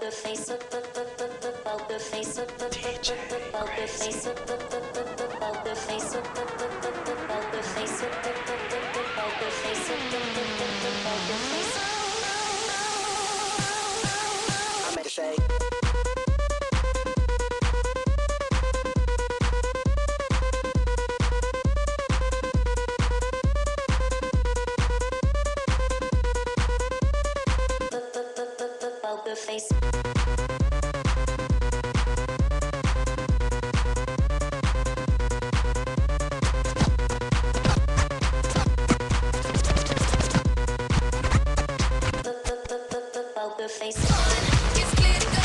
the I made a shake face. It's is glitter.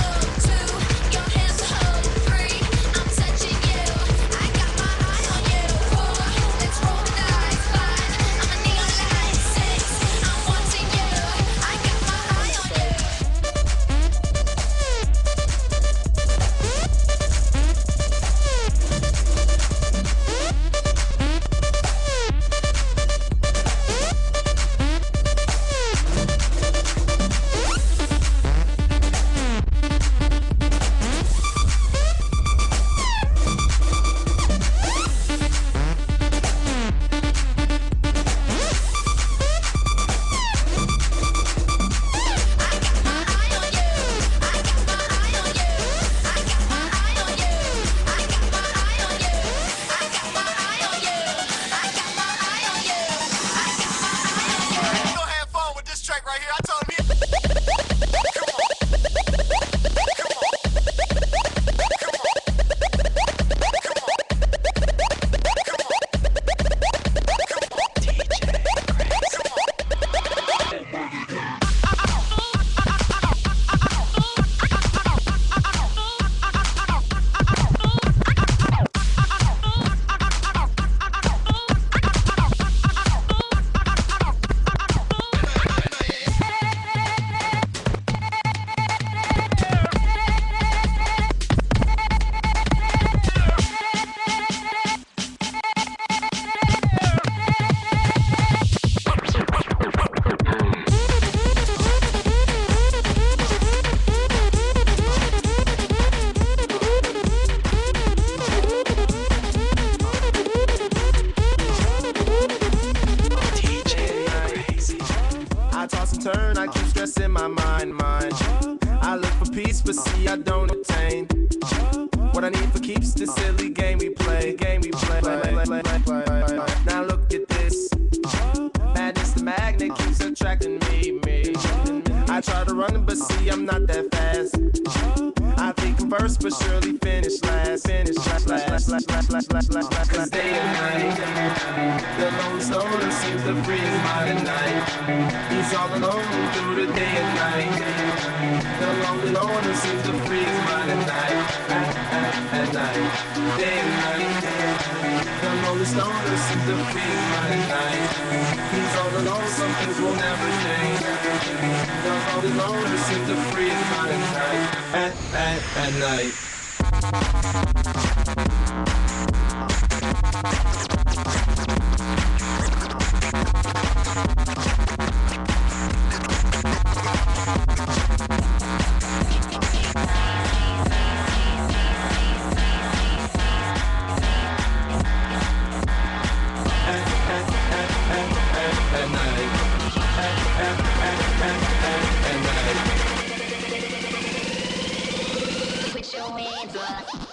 Stressing my mind, mind. I look for peace, but see I don't obtain. What I need for keeps the silly game we play, game we play. now look at this. Madness the magnet keeps attracting me, me. I try to run, but see I'm not that fast. I think I'm first, but surely Day and night, the lone stoner seems to freeze by the night. He's all alone through the day and night. The lonely loner seems to freeze by the night. At, at, at night, day and night. The lonely stoner seems to freeze by the night. He's all alone, some things will never change. The lonely loner seems to freeze by the night. At, at, at night. Put your hands.